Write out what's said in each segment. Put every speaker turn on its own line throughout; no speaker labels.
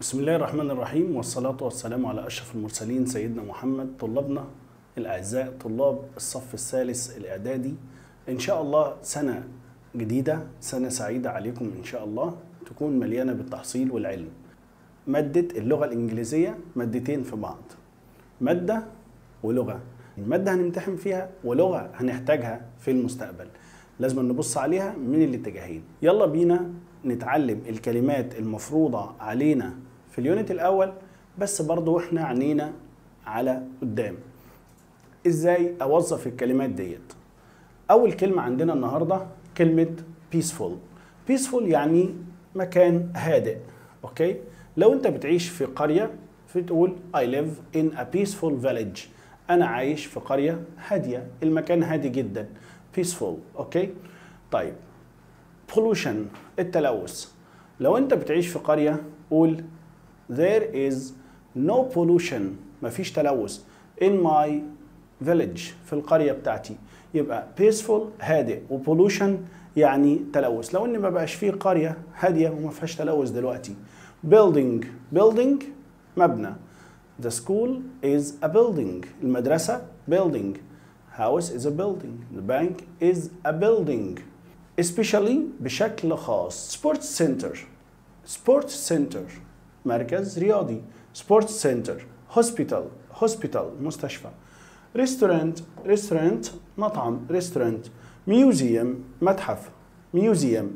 بسم الله الرحمن الرحيم والصلاة والسلام على أشرف المرسلين سيدنا محمد طلابنا الأعزاء طلاب الصف الثالث الإعدادي. إن شاء الله سنة جديدة سنة سعيدة عليكم إن شاء الله تكون مليانة بالتحصيل والعلم. مادة اللغة الإنجليزية مادتين في بعض. مادة ولغة. المادة هنمتحن فيها ولغة هنحتاجها في المستقبل. لازم نبص عليها من الاتجاهين. يلا بينا نتعلم الكلمات المفروضة علينا في ال unit الأول بس برضو إحنا عنينا على قدام. إزاي أوظف الكلمات ديت؟ أول كلمة عندنا النهاردة كلمة peaceful. Peaceful يعني مكان هادئ أوكي؟ لو أنت بتعيش في قرية فتقول I live in a peaceful village. أنا عايش في قرية هادية المكان هادي جدا. Peaceful أوكي؟ طيب pollution التلوث. لو أنت بتعيش في قرية قول there is no pollution مفيش تلوث in my village في القرية بتاعتي يبقى peaceful هادئ وبولوشن يعني تلوث لو ان ما بقاش فيه قرية هادية وما فيهاش تلوث دلوقتي building building مبنى the school is a building المدرسة building house is a building the bank is a building especially بشكل خاص sports center sports center مركز رياضي sports center hospital hospital مستشفى restaurant restaurant مطعم restaurant museum متحف. museum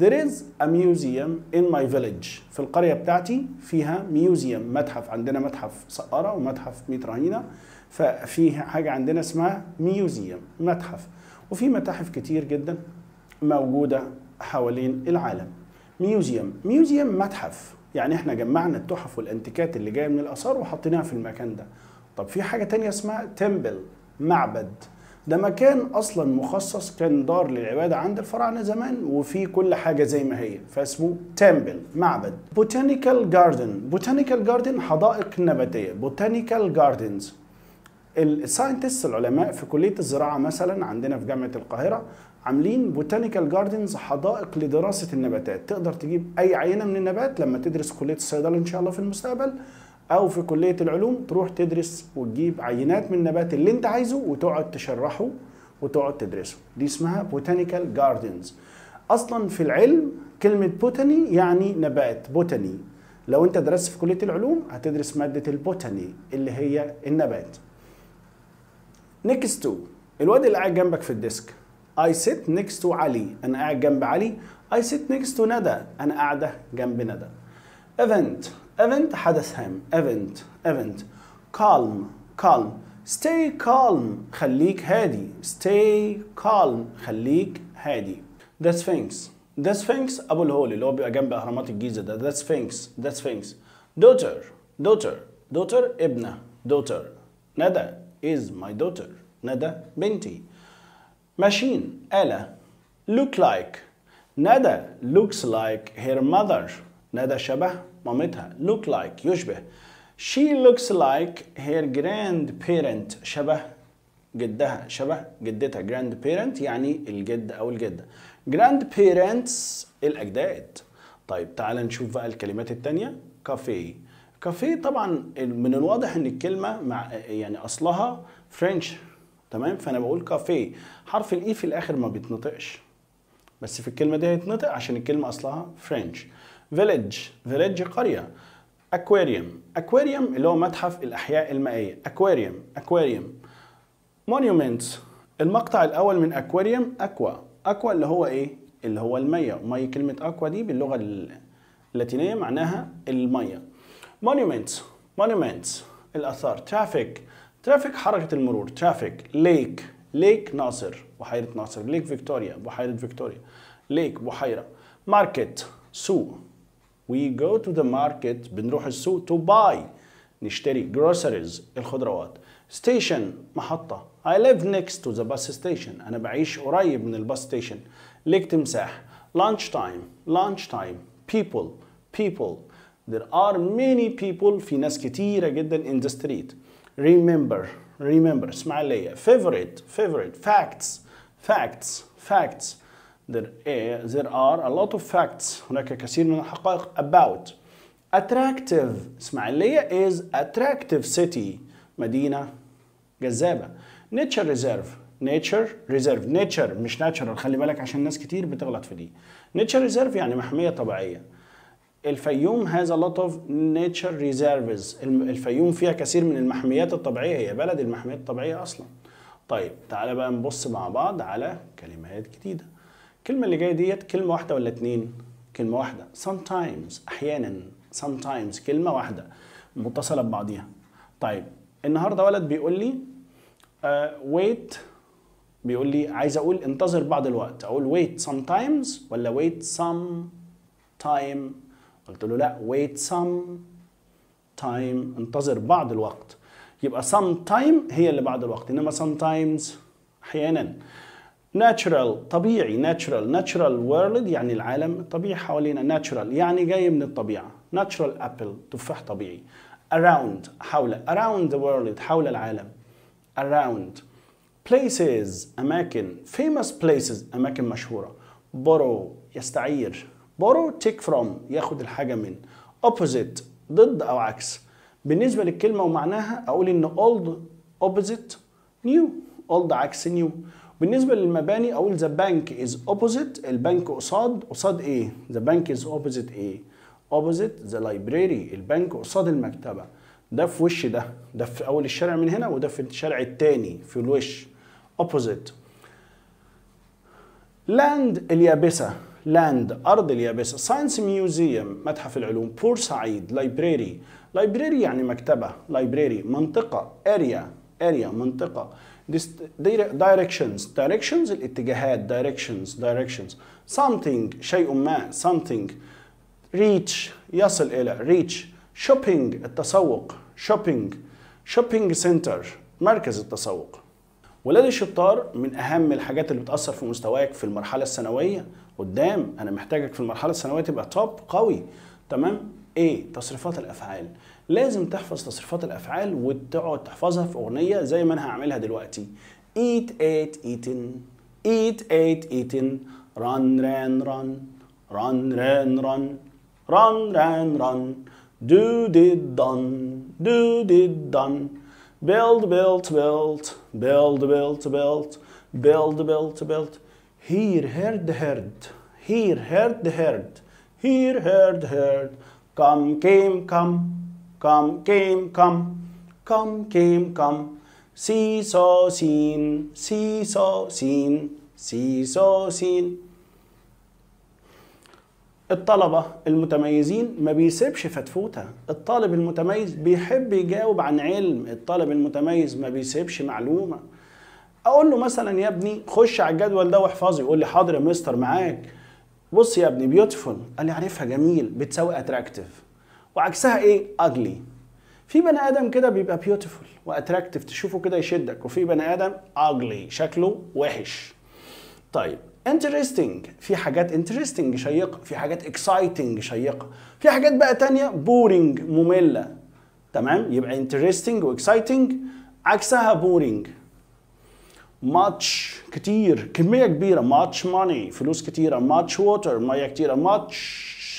there is a museum in my village. في القرية بتاعتي فيها museum متحف. عندنا متحف سقارة ومتحف ميت رهينة ففي حاجة عندنا اسمها museum متحف. وفي متاحف كتير جدا موجودة حوالين العالم. museum museum متحف. يعني إحنا جمعنا التحف والأنتيكات اللي جاية من الآثار وحطيناها في المكان ده. طب في حاجة تانية اسمها temple معبد. ده مكان أصلا مخصص كان دار للعبادة عند الفراعنة زمان وفي كل حاجة زي ما هي فاسمه temple معبد. botanical garden. Botanical garden حدائق نباتية. botanical gardens. ال scientists العلماء في كلية الزراعة مثلا عندنا في جامعة القاهرة عاملين botanical gardens حدائق لدراسة النباتات. تقدر تجيب أي عينة من النبات لما تدرس كلية الصيدلة إن شاء الله في المستقبل أو في كلية العلوم تروح تدرس وتجيب عينات من النبات اللي أنت عايزه وتقعد تشرحه وتقعد تدرسه. دي اسمها botanical gardens أصلا في العلم كلمة botany يعني نبات botany لو أنت درست في كلية العلوم هتدرس مادة ال botany اللي هي النبات. next to الواد اللي قاعد جنبك في ال desk. I sit next to علي أنا قاعد جنب علي I sit next to ندى أنا قاعدة جنب ندى event event حدث هام event event calm calm stay calm خليك هادي stay calm خليك هادي the sphinx the sphinx أبو الهول اللي هو بيبقى جنب أهرامات الجيزة ده the sphinx the sphinx daughter daughter daughter ابنة daughter ندى is my daughter ندى بنتي Machine آلة. Look like. ندى looks like her mother. ندى شبه مامتها. Look like. يشبه. She looks like her grandparent. شبه جدها. شبه جدتها. Grandparent يعني الجد أو الجدة. Grandparents الأجداد. طيب تعال نشوف بقى الكلمات التانية. café café طبعا من الواضح إن الكلمة مع يعني أصلها French تمام؟ فأنا بقول كافيه. حرف ال E في الآخر ما بيتنطقش. بس في الكلمة دي هيتنطق عشان الكلمة أصلها French village village قرية. aquarium aquarium اللي هو متحف الأحياء المائية. aquarium aquarium monuments المقطع الأول من aquarium aqua aqua اللي هو إيه؟ اللي هو المية. مية كلمة aqua دي باللغة اللاتينية معناها المية. monuments monuments الآثار. traffic traffic حركة المرور traffic lake Lake Nasser بحيرة ناصر Lake Victoria بحيرة فيكتوريا lake بحيرة. market سوق we go to the market بنروح السوق to buy. نشتري. Groceries الخضروات. Station محطة. I live next to the bus station. أنا بعيش قريب من الباص station. ليك تمساح. Lunch time lunch time. People people. There are many people في ناس كتيرة جدا in the street. Remember remember اسماعيلية favorite favorite facts facts facts there, uh, there are a lot of facts هناك كثير من الحقائق about attractive اسماعيلية is attractive city مدينة جذابة nature reserve nature reserve nature مش natural خلي بالك عشان ناس كتير بتغلط في دي nature reserve يعني محمية طبيعية الفيوم lot of nature reserves. الم- الفيوم فيها كثير من المحميات الطبيعية. هي بلد المحميات الطبيعية أصلا. طيب تعالى بقى نبص مع بعض على كلمات جديدة. الكلمة اللي جاية ديت كلمة واحدة ولا اتنين؟ كلمة واحدة. Sometimes أحيانا. Sometimes كلمة واحدة. متصلة ببعضيها. طيب النهاردة ولد بيقول لي uh, wait. بيقول لي عايز أقول انتظر بعض الوقت. أقول wait sometimes ولا wait some time قلت له لا wait some time انتظر بعض الوقت. يبقى some time هي اللي بعد الوقت إنما sometimes أحيانا. Natural طبيعي natural. Natural world يعني العالم الطبيعي حوالينا. Natural يعني جاي من الطبيعة. Natural apple تفاح طبيعي. Around حول around the world حول العالم. Around. Places أماكن. Famous places أماكن مشهورة. Borrow يستعير. Borrow take from ياخد الحاجة من. opposite ضد أو عكس. بالنسبة للكلمة ومعناها أقول إن old opposite new old عكس new. بالنسبة للمباني أقول the bank is opposite البنك قصاد قصاد إيه؟ the bank is opposite إيه؟ opposite the library البنك قصاد المكتبة. ده في وش ده؟ ده في أول الشارع من هنا وده في الشارع التاني في الوش. opposite. land اليابسة. land أرض اليابسة science museum متحف العلوم بورسعيد library library يعني مكتبة library منطقة area area منطقة. Directions directions الاتجاهات directions directions. Something شيء ما something. Reach يصل إلى reach. Shopping التسوق shopping. Shopping center مركز التسوق. ولاد الشطار من أهم الحاجات اللي بتأثر في مستواك في المرحلة الثانوية. قدام أنا محتاجك في المرحلة الثانوية تبقى top قوي. تمام؟ إيه تصريفات الأفعال. لازم تحفظ تصريفات الأفعال وتقعد تحفظها في أغنية زي ما أنا هعملها دلوقتي. Eat ate eaten. Eat ate eaten. Run ran run. Run ran run. Run ran run. Do did done. Do did done. Build, build, build, build, build, build, build, build, build. Hier, herd, herd. Hier, herd, herd. Hier, herd, herd. Come, came, come. Come, came, come. Come, came, come. See, saw, seen. See, saw, seen. See, saw, seen. الطلبة المتميزين ما بيسيبش فتفوتة. الطالب المتميز بيحب يجاوب عن علم. الطالب المتميز ما بيسيبش معلومة. أقول له مثلا يا ابني خش على الجدول ده واحفظه. يقول لي حاضر يا مستر معاك. بص يا ابني beautiful قال لي عارفها جميل. بتساوي attractive وعكسها إيه؟ ugly في بني آدم كده بيبقى beautiful و attractive تشوفه كده يشدك. وفي بني آدم ugly شكله وحش. طيب interesting. في حاجات interesting شيقة في حاجات exciting شيقة في حاجات بقى تانية boring مملة. تمام؟ يبقى interesting و exciting. عكسها boring. Much كتير. كمية كبيرة. Much money. فلوس كتيرة. Much water. مية كتيرة. Much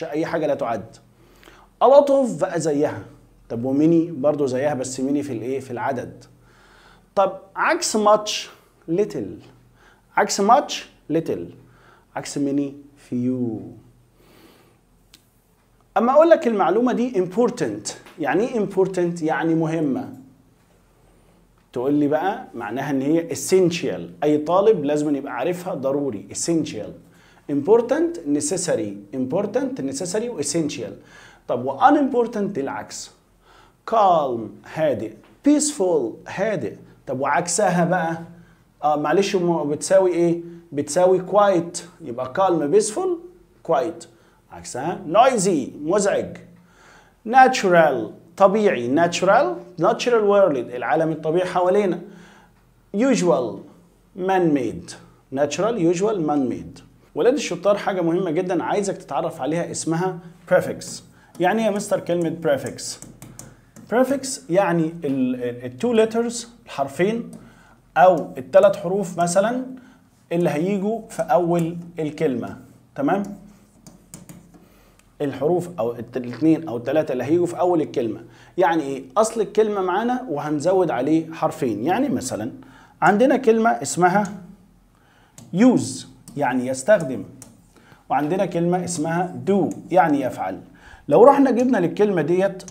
أي حاجة لا تعد. A بقى زيها. طب وميني؟ برضو زيها بس ميني في الإيه؟ في العدد. طب عكس much little. عكس much little. عكس ميني few. أما أقول لك المعلومة دي important. يعني إيه important يعني مهمة. تقول لي بقى معناها إن هي essential. أي طالب لازم يبقى عارفها ضروري. essential. important necessary. important necessary و essential. طب و unimportant العكس. calm هادئ. peaceful هادئ. طب وعكسها بقى؟ آه معلش بتساوي إيه؟ بتساوي quiet يبقى calm peaceful quiet عكسها. noisy مزعج. natural طبيعي. natural natural world. العالم الطبيعي حوالينا. usual man made natural usual man made ولاد الشطار حاجة مهمة جدا عايزك تتعرف عليها اسمها prefix. يعني يا مستر كلمة prefix prefix يعني التو letters الحرفين أو الثلاث حروف مثلا اللي هيجوا في أول الكلمة تمام؟ الحروف أو الاثنين أو الثلاثه اللي هيجوا في أول الكلمة. يعني إيه؟ أصل الكلمة معانا وهنزود عليه حرفين. يعني مثلا عندنا كلمة اسمها use يعني يستخدم. وعندنا كلمة اسمها do يعني يفعل. لو رحنا جبنا للكلمة ديت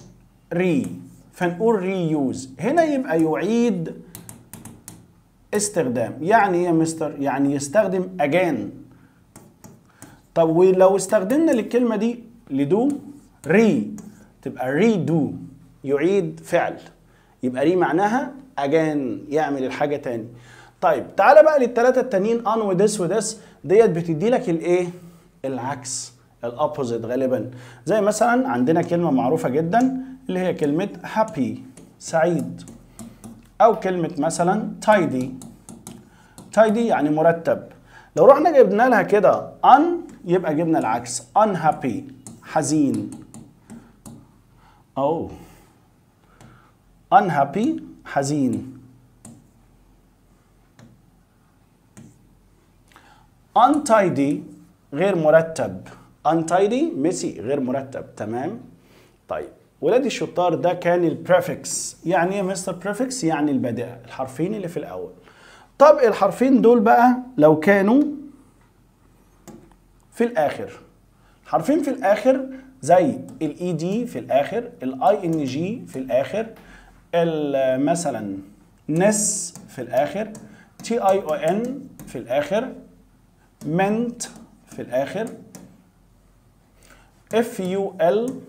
re فنقول reuse هنا يبقى يعيد استخدام. يعني إيه يا مستر؟ يعني يستخدم again طب ولو استخدمنا للكلمة دي ل do؟ re. تبقى redo يعيد فعل. يبقى re معناها again يعمل الحاجة تاني. طيب تعالى بقى للثلاثه التانيين un و dis و dis ديت بتدي لك الإيه؟ العكس ال opposite غالبا. زي مثلا عندنا كلمة معروفة جدا اللي هي كلمة happy سعيد. أو كلمة مثلا تايدي تايدي يعني مرتب. لو رحنا جبنا لها كده ان يبقى جبنا العكس. unhappy حزين. أو unhappy حزين. untidy غير مرتب. untidy ميسي غير مرتب. تمام؟ طيب. ولادي الشطار ده كان ال prefix يعني إيه مستر prefix يعني البادئة الحرفين اللي في الأول. طب الحرفين دول بقى لو كانوا في الآخر. حرفين في الآخر زي ال e d في الآخر ال i n g في الآخر مثلا ness في الآخر t i o n في الآخر ment في الآخر f u l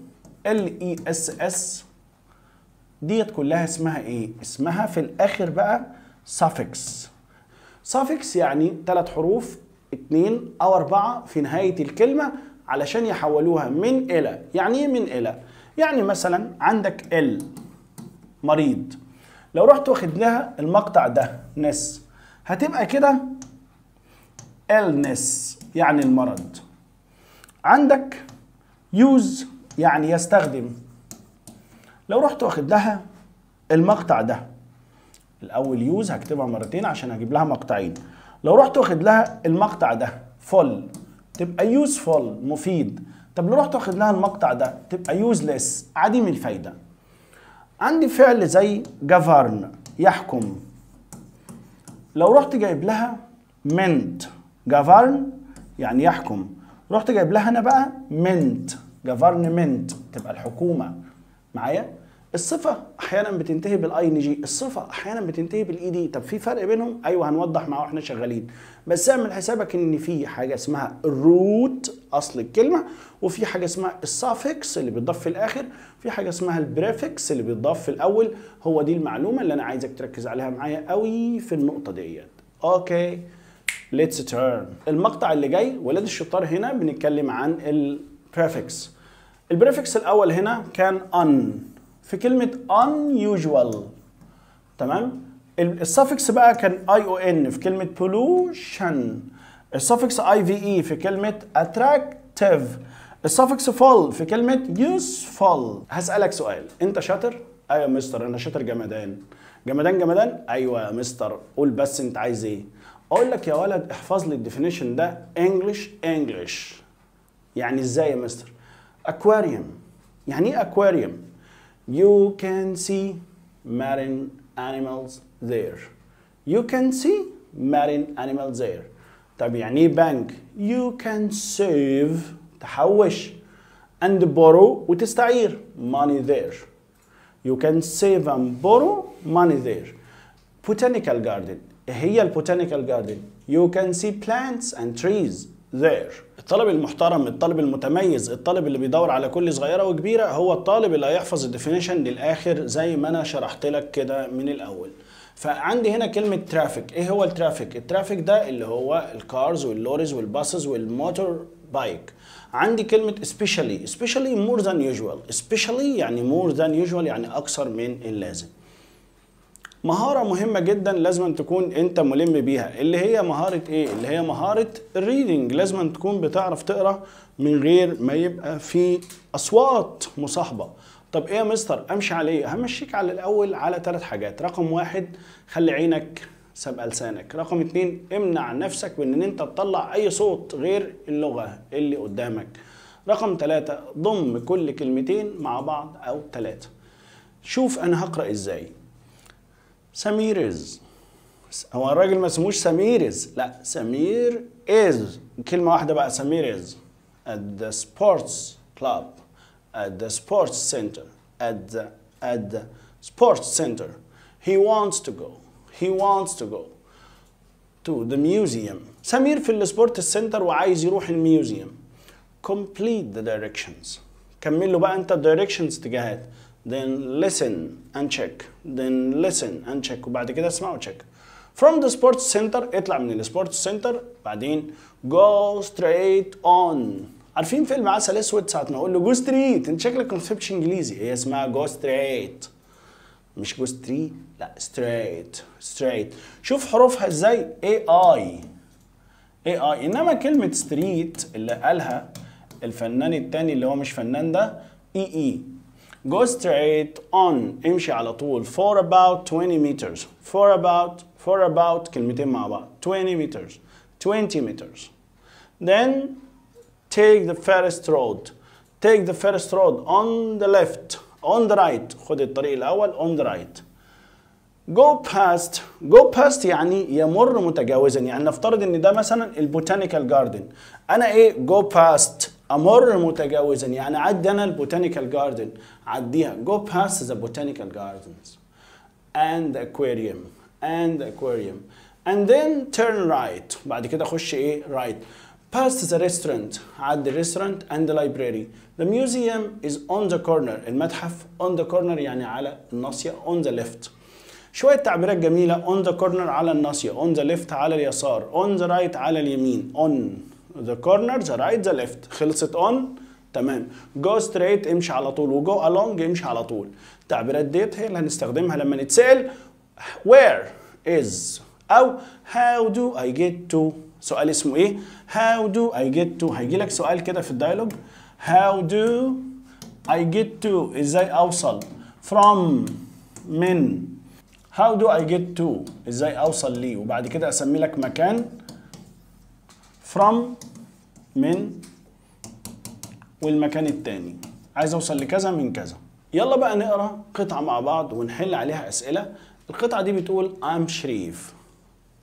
l e s s ديت كلها اسمها إيه؟ اسمها في الآخر بقى suffix. suffix يعني ثلاث حروف اتنين أو أربعة في نهاية الكلمة علشان يحولوها من إلى. يعني إيه من إلى؟ يعني مثلا عندك ill مريض. لو رحت واخد لها المقطع ده ness. هتبقى كده illness يعني المرض. عندك use يعني يستخدم. لو رحت واخد لها المقطع ده الأول use هكتبها مرتين عشان هجيب لها مقطعين. لو رحت واخد لها المقطع ده ful تبقى useful مفيد. طب لو رحت واخد لها المقطع ده تبقى useless عديم الفايدة. عندي فعل زي govern يحكم. لو رحت جايب لها ment govern يعني يحكم. رحت جايب لها أنا بقى ment government تبقى الحكومة معايا الصفة أحيانا بتنتهي بال i n g، الصفة أحيانا بتنتهي بال e d، طب في فرق بينهم؟ أيوه هنوضح معاه وإحنا شغالين، بس اعمل حسابك إن في حاجة اسمها ال root أصل الكلمة، وفي حاجة اسمها ال suffix اللي بيتضاف في الآخر، في حاجة اسمها ال prefix اللي بيتضاف في الأول، هو دي المعلومة اللي أنا عايزك تركز عليها معايا قوي في النقطة ديت. okay let's turn المقطع اللي جاي ولاد الشطار هنا بنتكلم عن ال prefix. ال prefix الأول هنا كان un. في كلمة unusual. تمام؟ ال suffix بقى كان i o n في كلمة pollution. ال suffix i v e في كلمة attractive. ال suffix ful في كلمة useful. هسألك سؤال. أنت شاطر؟ أيوه يا مستر أنا شاطر جمدان. جمدان جمدان؟ أيوه يا مستر. قول بس أنت عايز إيه. أقول لك يا ولد احفظ لي ال definition ده English English يعني إزاي يا مستر aquarium يعني إيه aquarium you can see marine animals there you can see marine animals there طب يعني إيه bank you can save تحوش and borrow وتستعير money there you can save and borrow money there botanical garden هي ال botanical garden you can see plants and trees there الطالب المحترم الطالب المتميز الطالب اللي بيدور على كل صغيرة وكبيرة هو الطالب اللي هيحفظ ال definition للآخر زي ما أنا شرحت لك كده من الأول فعندي هنا كلمة traffic، إيه هو ال traffic؟ ال traffic ده اللي هو ال cars وال lorries وال buses وال motorbike. عندي كلمة especially، especially more than usual، especially يعني more than usual يعني أكثر من اللازم. مهارة مهمة جدا لازم تكون أنت ملم بيها. اللي هي مهارة إيه؟ اللي هي مهارة ال reading لازم تكون بتعرف تقرأ من غير ما يبقى في أصوات مصاحبة. طب إيه يا مستر؟ أمشي على إيه؟ همشيك على الأول على ثلاث حاجات. رقم واحد خلي عينك سابقة لسانك رقم اتنين امنع نفسك من إن أنت تطلع أي صوت غير اللغة اللي قدامك. رقم ثلاثة ضم كل كلمتين مع بعض أو ثلاثة شوف أنا هقرأ إزاي. سمير is هو الراجل ما اسموش سمير is لا سمير is كلمة واحدة بقى سمير is at the sports club at the sports center at the at the sports center he wants to go he wants to go to the museum سمير في السبورت سنتر وعايز يروح الميوزيوم complete the directions كمل له بقى انت directions اتجاهات then listen and check. Then listen and check. وبعد كده اسمع وتشيك from the sports center اطلع من السبورتس سنتر بعدين go straight on. عارفين فيلم عسل أسود ساعة ما أقول له go straight انت شكلك بتفهمش إنجليزي. هي اسمها go straight مش go street لا straight straight شوف حروفها إزاي. A I A I إنما كلمة street اللي قالها الفنان التاني اللي هو مش فنان ده E E go straight on امشي على طول for about 20 meters for about for about كلمتين مع بعض 20 meters 20 meters then take the first road take the first road on the left on the right خد الطريق الأول on the right go past go past يعني يمر متجاوزا يعني نفترض ان ده مثلا البوتانيكال جاردن انا ايه go past امر متجاوزا يعني عدي انا البوتانيكال جاردن عديها go past the botanical gardens and the aquarium and the aquarium and then turn right بعد كده اخش ايه right past the restaurant عدي الريستورانت and the library the museum is on the corner المتحف on the corner يعني على الناصية on the left شوية تعبيرات جميلة on the corner على الناصية on the left على اليسار on the right على اليمين on The corner the right the left. خلصت on. تمام. Go straight امشي على طول. و go along امشي على طول. التعبيرات ديت هي اللي هنستخدمها لما نتسأل where is أو how do I get to سؤال اسمه إيه؟ how do I get to هيجي لك سؤال كده في الدايلوج. how do I get to إزاي أوصل؟ from. من. how do I get to إزاي أوصل ليه وبعد كده أسمي لك مكان. From من والمكان التاني عايز اوصل لكذا من كذا يلا بقى نقرا قطعة مع بعض ونحل عليها اسئلة القطعة دي بتقول I'm شريف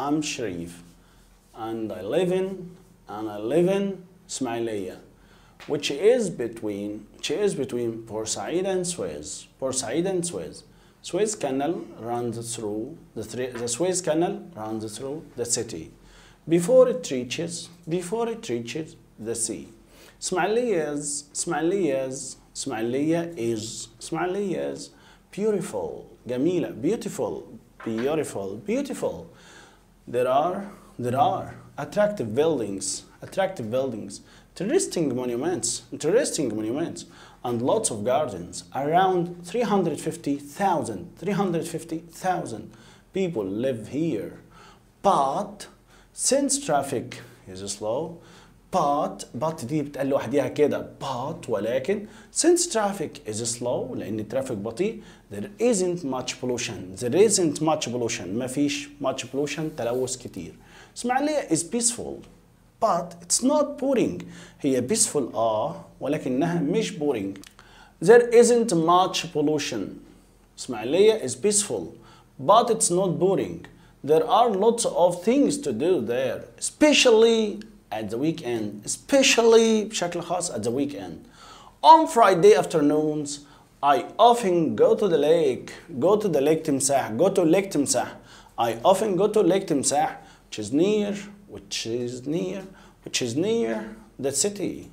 I'm شريف and I live in and I live in Ismailia which is between which is between Said and Port Said and Suez Suez Canal runs through the, three, the Suez Canal runs through the city before it reaches before it reaches the sea. Ismailiyas, Ismailiyas, Ismailiya is Ismailiya is beautiful, Gamila beautiful, beautiful, beautiful. There are there are attractive buildings, attractive buildings, interesting monuments, interesting monuments, and lots of gardens. Around 350,000, 350,000 people live here, but since traffic is slow, but but دي بتقال لوحديها كده but ولكن since traffic is slow لأن الترافيك بطيء there isn't much pollution there isn't much pollution ما فيش much pollution تلوث كتير اسماعيلية is peaceful but it's not boring هي peaceful اه ولكنها مش boring there isn't much pollution اسماعيلية is peaceful but it's not boring there are lots of things to do there especially at the weekend especially بشكل خاص at the weekend on Friday afternoons I often go to the lake go to the lake تمساح go to lake تمساح I often go to lake تمساح which is near which is near which is near the city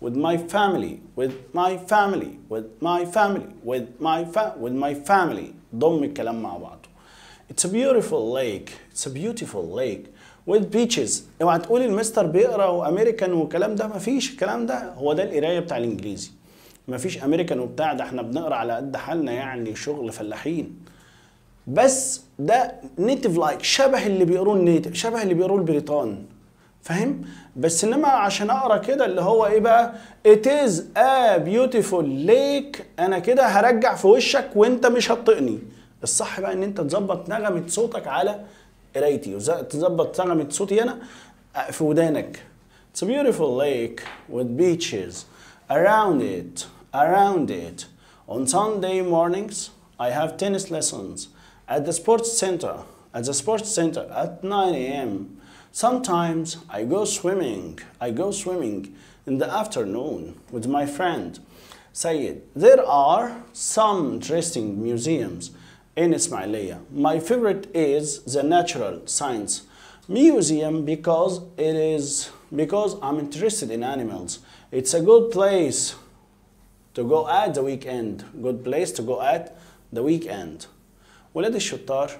with my family with my family with my family with my fa with my family ضم الكلام مع بعضه It's a beautiful lake. It's a beautiful lake with beaches. اوعى تقول المستر بيقرأ وأمريكان والكلام ده مفيش الكلام ده. هو ده القراية بتاع الإنجليزي. مفيش أمريكان وبتاع ده إحنا بنقرأ على قد حالنا يعني شغل فلاحين. بس ده native like شبه اللي بيقروه ال native شبه اللي بيقروه البريطان. فاهم؟ بس إنما عشان أقرأ كده اللي هو إيه بقى؟ It is a beautiful lake. أنا كده هرجع في وشك وأنت مش هتطقني. الصح بقى ان انت تظبط نغمه صوتك على قرايتي تظبط نغمه صوتي أنا في ودانك It's a beautiful lake with beaches around it around it on Sunday mornings I have tennis lessons at the sports center at the sports center at 9 a.m. Sometimes I go swimming I go swimming in the afternoon with my friend Sayed. There are some interesting museums in Ismailia. My favorite is the Natural Science Museum because it is because I'm interested in animals. It's a good place to go at the weekend. Good place to go at the weekend. ولاد الشطار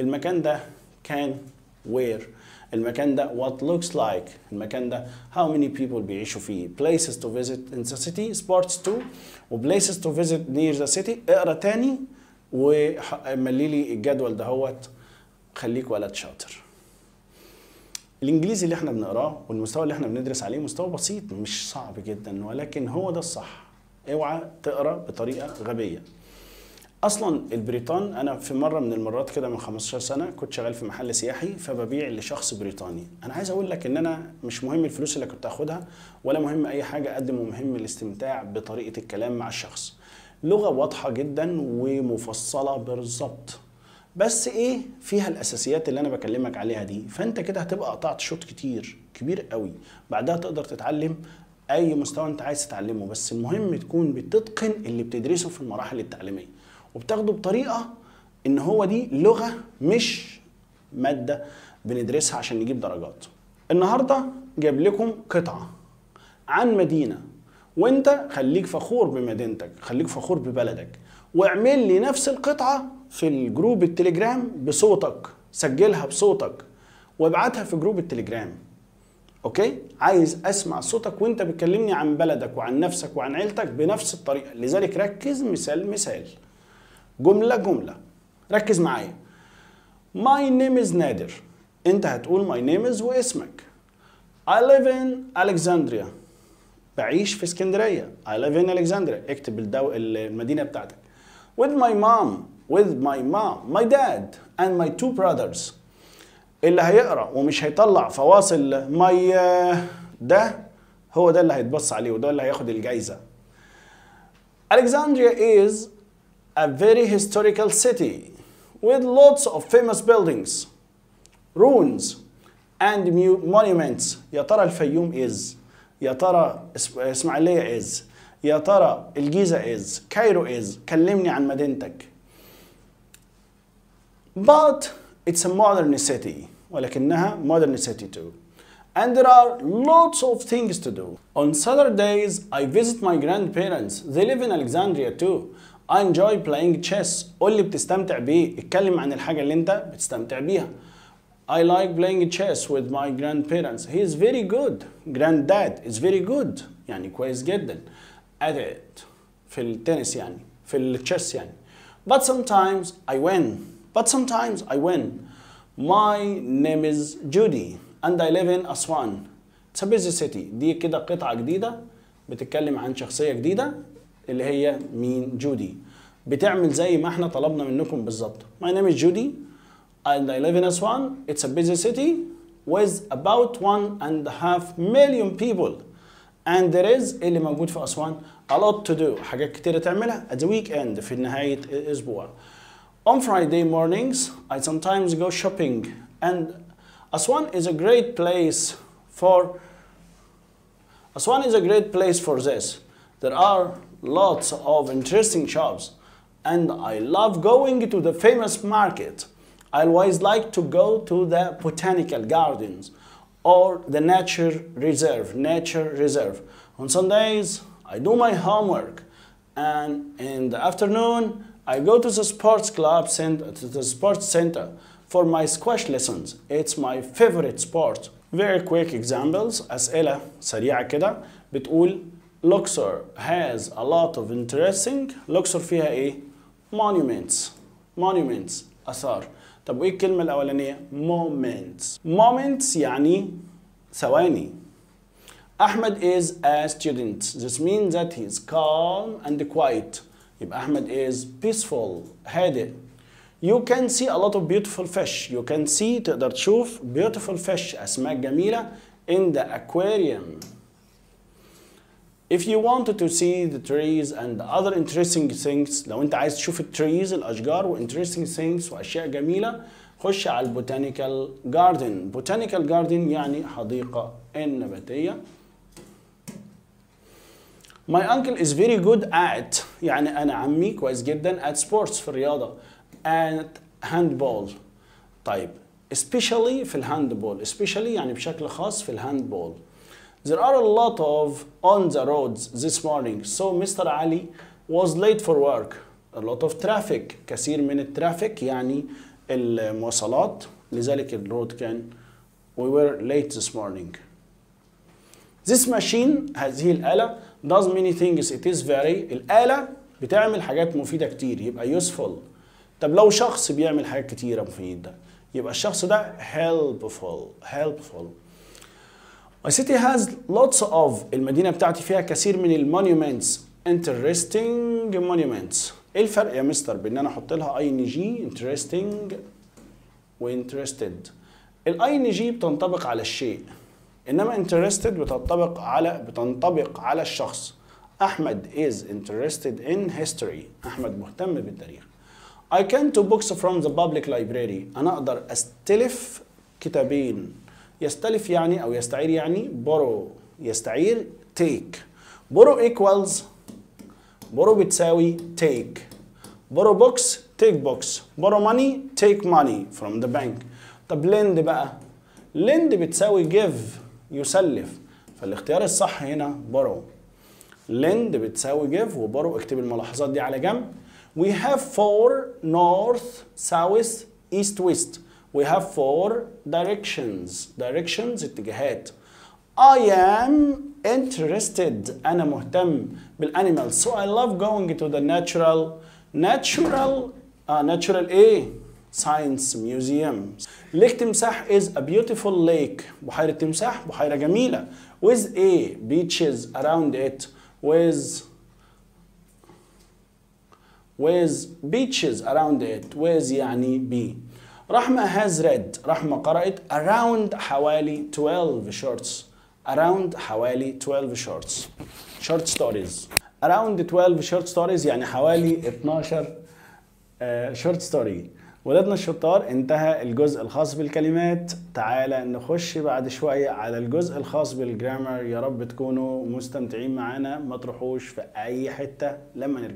المكان ده كان where المكان ده what looks like المكان ده how many people بيعيشوا فيه places to visit in the city sports too و places to visit near the city اقرا تاني وملي لي الجدول دهوت خليك ولد شاطر. الإنجليزي اللي إحنا بنقراه والمستوى اللي إحنا بندرس عليه مستوى بسيط مش صعب جدا ولكن هو ده الصح. اوعى تقرأ بطريقة غبية. أصلا البريطان أنا في مرة من المرات كده من 15 سنة كنت شغال في محل سياحي فببيع لشخص بريطاني. أنا عايز أقول لك إن أنا مش مهم الفلوس اللي كنت اخدها ولا مهم أي حاجة قد ما مهم الاستمتاع بطريقة الكلام مع الشخص. لغة واضحة جدا ومفصلة بالظبط. بس إيه؟ فيها الأساسيات اللي أنا بكلمك عليها دي. فأنت كده هتبقى قطعت شوط كتير كبير قوي. بعدها تقدر تتعلم أي مستوى أنت عايز تتعلمه. بس المهم تكون بتتقن اللي بتدرسه في المراحل التعليمية. وبتاخده بطريقة إن هو دي لغة مش مادة بندرسها عشان نجيب درجات. النهارده جايب لكم قطعة عن مدينة. وانت خليك فخور بمدينتك خليك فخور ببلدك. واعمل لي نفس القطعة في ال group التليجرام بصوتك سجلها بصوتك وابعتها في group التليجرام. okay؟ عايز أسمع صوتك وانت بتكلمني عن بلدك وعن نفسك وعن عيلتك بنفس الطريقة. لذلك ركز مثال مثال. جملة جملة. ركز معايا. My name is نادر. انت هتقول my name is واسمك. I live in Alexandria. بعيش في اسكندريه I live in Alexandria اكتب الدو... المدينة بتاعتك with my mom with my mom my dad and my two brothers اللي هيقرا ومش هيطلع فواصل my ده هو ده اللي هيتبص عليه وده اللي هياخد الجايزه Alexandria is a very historical city with lots of famous buildings ruins and monuments يا ترى الفيوم is يا ترى اسماعيليه is يا ترى الجيزه is كايرو is كلمني عن مدينتك but it's a modern city ولكنها modern city too and there are lots of things to do on Saturdays I visit my grandparents they live in Alexandria too I enjoy playing chess قول لي بتستمتع بيه اتكلم عن الحاجة اللي انت بتستمتع بيها I like playing chess with my grandparents he is very good granddad is very good يعني كويس جدا at it في التنس يعني في التشيس يعني but sometimes I win but sometimes I win my name is Judy and I live in Aswan it's a busy city دي كده قطعة جديدة بتتكلم عن شخصية جديدة اللي هي مين جودي بتعمل زي ما احنا طلبنا منكم بالظبط my name is Judy and I live in Aswan it's a busy city with about one and a half million people and there is اللي موجود في أسوان a lot to do حاجات كتيرة تعملها at the weekend في نهاية الأسبوع on Friday mornings I sometimes go shopping and Aswan is a great place for Aswan is a great place for this there are lots of interesting shops and I love going to the famous market I always like to go to the botanical gardens or the nature reserve nature reserve on Sundays I do my homework and in the afternoon I go to the sports club center to the sports center for my squash lessons it's my favorite sport very quick examples أسئلة سريعة كده بتقول Luxor has a lot of interesting Luxor فيها ايه monuments monuments آثار طب وايه الكلمة الأولانية moments moments يعني ثواني أحمد is a student this means that he is calm and quiet يبقى أحمد is peaceful هادئ You can see a lot of beautiful fish. You can see تقدر تشوف beautiful fish أسماك جميلة in the aquarium. If you wanted to see the trees and other interesting things لو انت عايز تشوف ال trees الأشجار و interesting things واشياء جميلة خش على ال botanical garden botanical garden يعني حديقة النباتية. My uncle is very good at يعني أنا عمي كويس جدا at sports في الرياضة. At handball. طيب especially في الهاندبول especially يعني بشكل خاص في الهاندبول There are a lot of on the roads this morning so Mr. Ali was late for work a lot of traffic كثير من الترافيك يعني المواصلات لذلك الرود كان we were late this morning This machine هذه الآلة does many things it is very الآلة بتعمل حاجات مفيدة كتير يبقى useful طب لو شخص بيعمل حاجات كتيرة مفيدة يبقى الشخص ده helpful helpful My city has lots of المدينة بتاعتي فيها كثير من ال monuments interesting monuments. إيه الفرق يا مستر بين أنا أحط لها ing interesting و interested ال ing بتنطبق على الشيء إنما interested بتنطبق على بتنطبق على الشخص. أحمد is interested in history. أحمد مهتم بالتاريخ. I can two books from the public library. أنا أقدر أستلف كتابين. يستلف يعني أو يستعير يعني borrow يستعير take borrow equals borrow بتساوي take borrow books take books borrow money take money from the bank طب lend بقى lend بتساوي give يسلف فالاختيار الصح هنا borrow lend بتساوي give وborrow اكتب الملاحظات دي على جنب we have four north south east west we have four directions directions اتجاهات I am interested أنا مهتم بالانيمالز so I love going to the natural natural uh, natural ايه science museum ليك تمساح is a beautiful lake بحيرة تمساح بحيرة جميلة with a beaches around it with with beaches around it with يعني be رحمة has read. رحمة قرأت. Around حوالي 12 shorts. Around حوالي 12 shorts. Short stories. Around 12 short stories يعني حوالي 12 uh, short story. ولادنا الشطار انتهى الجزء الخاص بالكلمات. تعالى نخش بعد شوية على الجزء الخاص بالجرامر يا رب تكونوا مستمتعين معانا ما تروحوش في أي حتة. لما نرجع.